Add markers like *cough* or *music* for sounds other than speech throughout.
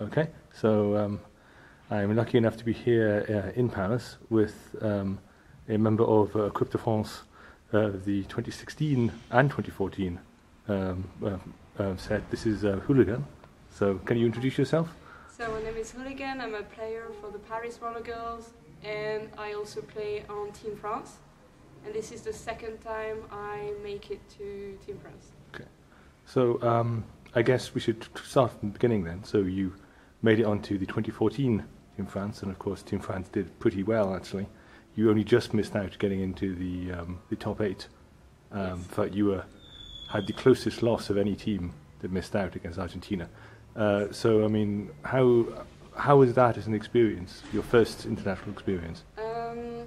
Okay, so um, I'm lucky enough to be here uh, in Paris with um, a member of uh, Coupe de France, uh, the 2016 and 2014 um, uh, uh, set. This is uh, Hooligan. So, can you introduce yourself? So my name is Hooligan. I'm a player for the Paris Roller Girls, and I also play on Team France. And this is the second time I make it to Team France. Okay. So, um, I guess we should start from the beginning then. So, you made it onto the 2014 Team France, and of course, Team France did pretty well actually. You only just missed out getting into the um, the top eight. Um, Yes. Fact, you were had the closest loss of any team that missed out against Argentina. Uh, so, I mean, how how was that as an experience? Your first international experience? Um,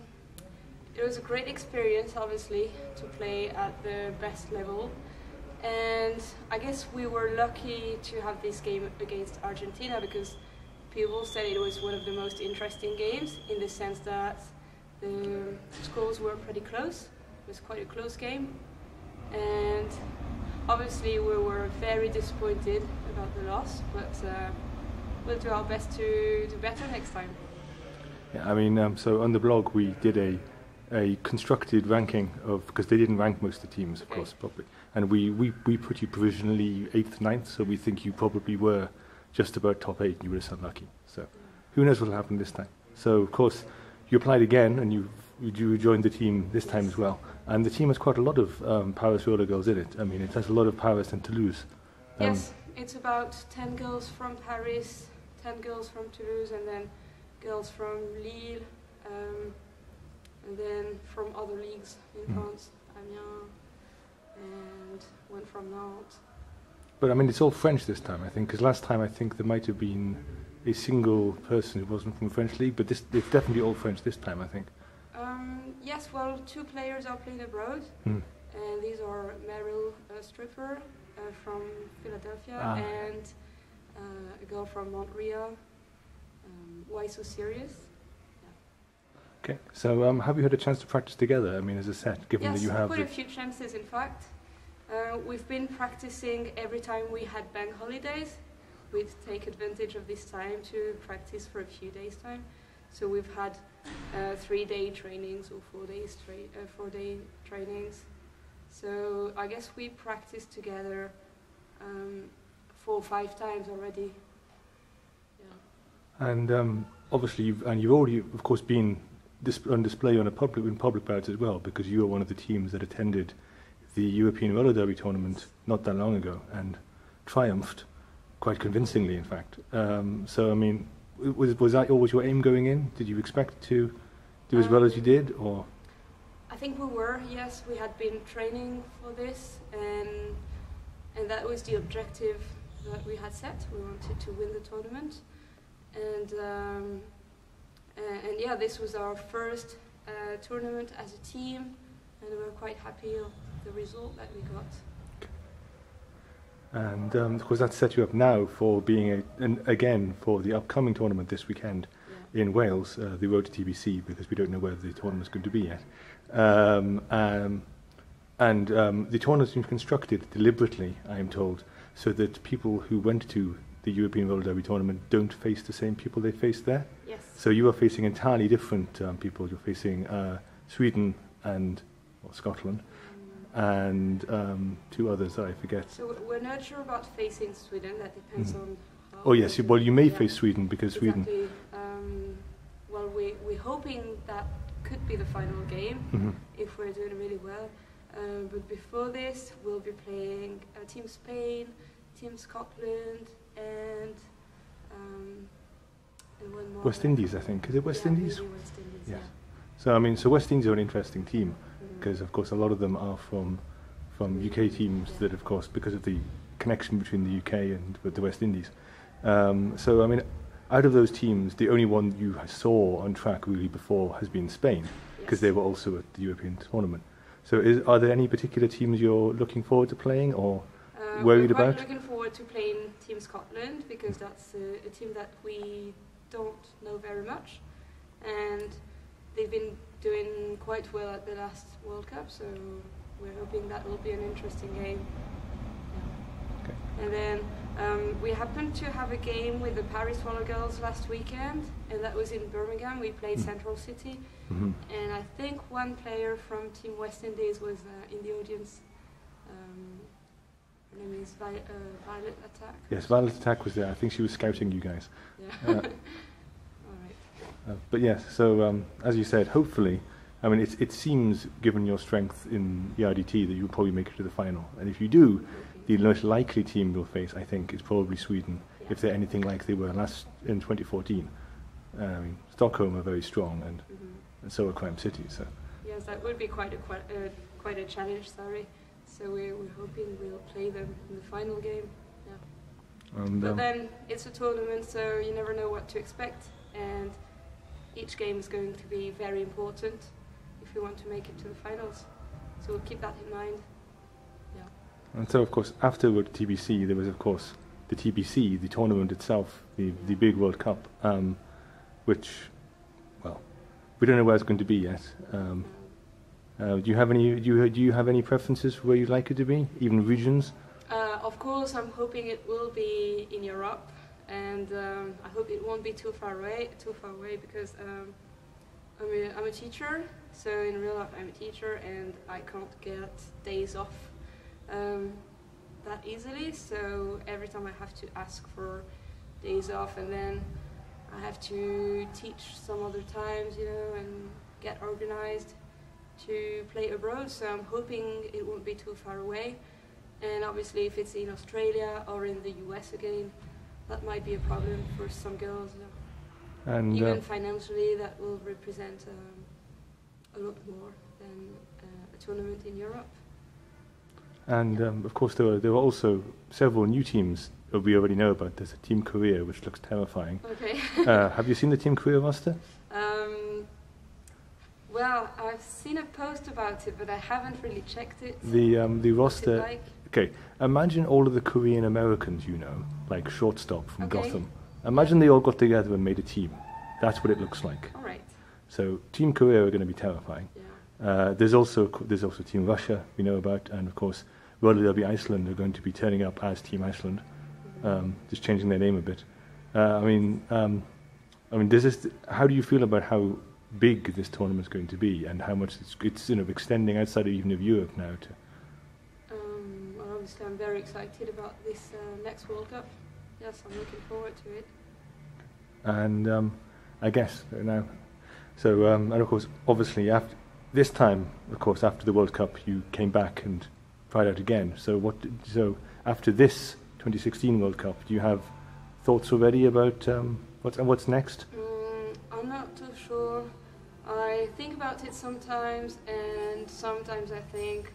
it was a great experience, obviously, to play at the best level. And I guess we were lucky to have this game against Argentina because people said it was one of the most interesting games in the sense that the scores were pretty close. It was quite a close game. And obviously, we were very disappointed about the loss, but uh, we'll do our best to do better next time. Yeah, I mean, um, so on the blog we did a a constructed ranking of because they didn't rank most of the teams, of Okay. course, properly, and we, we we put you provisionally eighth, ninth, so we think you probably were just about top eight, and you were just unlucky. So, who knows what will happen this time? So, of course, you applied again, and you you joined the team this time as well, and the team has quite a lot of um, Paris roller girls in it. I mean, it has a lot of Paris and Toulouse. Um, Yes, it's about 10 girls from Paris, 10 girls from Toulouse, and then girls from Lille, um, and then from other leagues in Mm. France, Amiens, and one from Nantes. But I mean, it's all French this time, I think, because last time I think there might have been a single person who wasn't from the French league, but this it's definitely all French this time, I think. Um, yes, well, two players are playing abroad, Mm. and these are Meryl uh, Stripper uh, from Philadelphia Ah. and uh, a girl from Montreal. Um, why so serious? Okay. So, um, have you had a chance to practice together? I mean, as a set, given yes, that you have. quite a few chances, in fact. Uh, we've been practicing every time we had bank holidays. We'd take advantage of this time to practice for a few days' time. So we've had uh, three-day trainings or four days tra- uh, four-day trainings. So I guess we practiced together um, four or five times already. Yeah. And um, obviously, you've, and you've already, of course, been dis- on display on a public in public bouts as well, because you were one of the teams that attended the European Roller Derby tournament not that long ago and triumphed quite convincingly, in fact. Um, so, I mean, was was that always your aim going in? Did you expect to do as well as you did, or? I think we were, yes. We had been training for this, and and that was the objective that we had set. We wanted to win the tournament, and um, and yeah, this was our first uh, tournament as a team, and we were quite happy of the result that we got. And um, of course, that set you up now for being a, and again for the upcoming tournament this weekend Yeah. in Wales, uh, the road to TBC, because we don't know where the tournament's going to be yet. Um, um, and um, the tournament's been constructed deliberately, I am told, so that people who went to the European Roller Derby tournament don't face the same people they face there. Yes. So you are facing entirely different um, people. You're facing uh, Sweden and well, Scotland, and um, two others that I forget. So we're not sure about facing Sweden. That depends Mhm. on. How Oh yes, you, well you may Yeah. face Sweden because Sweden. Exactly. Um, well, we we're hoping that could be the final game. Mhm. if we're doing really well. Um, but before this, we'll be playing uh, Team Spain, Team Scotland, and um, and one more. West Indies, I think. Is it West Yeah, Indies? West Indies. Yes. So I mean, so West Indies are an interesting team Yeah. Because, of course, a lot of them are from from UK teams Yeah. that, of course, because of the connection between the UK and with the West Indies. Um, so I mean, out of those teams, the only one you saw on track really before has been Spain because Yes. they were also at the European tournament. So is, are there any particular teams you're looking forward to playing, or Uh, worried about? looking forward to playing Team Scotland because that's a, a team that we don't know very much, and they've been doing quite well at the last World Cup. So we're hoping that will be an interesting game. Yeah. Okay. And then Um, we happened to have a game with the Paris Roller Girls last weekend, and that was in Birmingham. We played Mm. Central City, hmm and I think one player from Team West Indies was uh, in the audience. Um, her name is Vi- uh, Violet Attack. Yes, Violet Attack was there. I think she was scouting you guys. Yeah. Uh, *laughs* All right. Uh, but yes, so um, as you said, hopefully, I mean, it, it seems, given your strength in the RDT, that you'll probably make it to the final. And if you do, the most likely team you'll face, I think, is probably Sweden, if they're anything like they were last in 2014. Uh, I mean, Stockholm are very strong, and, Mhm. and so are Crime City. So Yes, that would be quite a quite, uh, quite a challenge. Sorry. So we're, we're hoping we'll play them in the final game. and, But um, then it's a tournament, so you never know what to expect, and each game is going to be very important if we want to make it to the finals. So we'll keep that in mind. and so of course afterward TBC, there was of course the TBC, the tournament itself, the the big World Cup, um, which, well, we don't know where it's going to be yet. Um, Um, Uh, do you have any? Do you do you have any preferences for where you'd like it to be, even regions? uh, of course, I'm hoping it will be in Europe, and um, I hope it won't be too far away. Too far away because um, I'm, a, I'm a teacher, so in real life I'm a teacher, and I can't get days off um, that easily. So every time I have to ask for days off, and then I have to teach some other times, you know, and get organized to play abroad. So I'm hoping it won't be too far away. And obviously, if it's in Australia or in the US again, that might be a problem for some girls. And Even uh, financially, that will represent um, a lot more than uh, a tournament in Europe. and um, of course there were there were also several new teams that we already know about. There's a Team Korea which looks terrifying. Okay. uh, *laughs* have you seen the Team Korea roster? Well, I've seen a post about it, but I haven't really checked it. The um, the roster. like? Okay, imagine all of the Korean Americans you know, like shortstop from Okay. Gotham. Imagine they all got together and made a team. That's what it looks like. All right. So Team Korea are going to be terrifying. Yeah. Uh, there's also there's also Team Russia we know about, and of course Roller Derby Iceland are going to be turning up as Team Iceland, um, just changing their name a bit. Uh, I mean, um, I mean, does this, how do you feel about how big this tournament is going to be, and how much it's, it's you know extending outside of even of Europe now to Um, well, obviously, I'm very excited about this uh, next World Cup. Yes, I'm looking forward to it. and um, I guess now. So um, and of course, obviously after this time, of course, after the World Cup, you came back and tried out again. So what? So after this 2016 World Cup, do you have thoughts already about um, what's what's next? Mm, I'm not too sure. I think about it sometimes, and sometimes I think,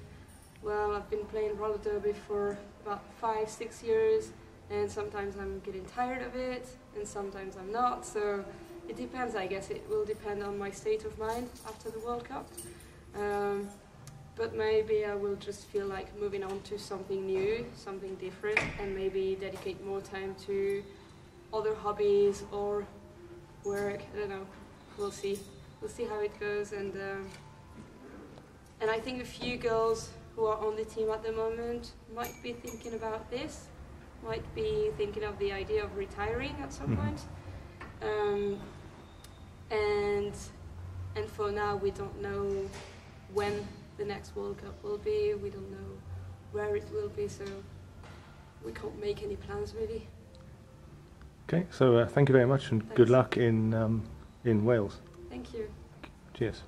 well, I've been playing roller derby for about five, six years, and sometimes I'm getting tired of it, and sometimes I'm not. So it depends, I guess. It will depend on my state of mind after the World Cup. Um, but maybe I will just feel like moving on to something new, something different, and maybe dedicate more time to other hobbies or work. I don't know. We'll see. We'll see how it goes. And um, and I think a few girls who are on the team at the moment might be thinking about this. Might be thinking of the idea of retiring at some Mhm. point. Um, and and for now, we don't know when the next World Cup will be. We don't know where it will be. So we can't make any plans really. Okay, so uh, thank you very much and good luck in um, in Wales. Thank you. Cheers.